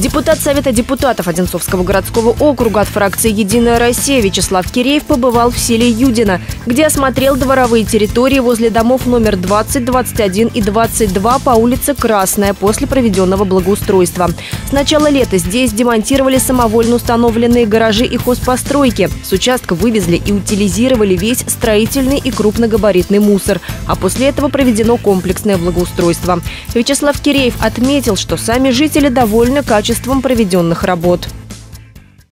Депутат Совета депутатов Одинцовского городского округа от фракции «Единая Россия» Вячеслав Киреев побывал в селе Юдино, где осмотрел дворовые территории возле домов номер 20, 21 и 22 по улице Красная после проведенного благоустройства. С начала лета здесь демонтировали самовольно установленные гаражи и хозпостройки. С участка вывезли и утилизировали весь строительный и крупногабаритный мусор. А после этого проведено комплексное благоустройство. Вячеслав Киреев отметил, что сами жители довольны качеством проведенных работ.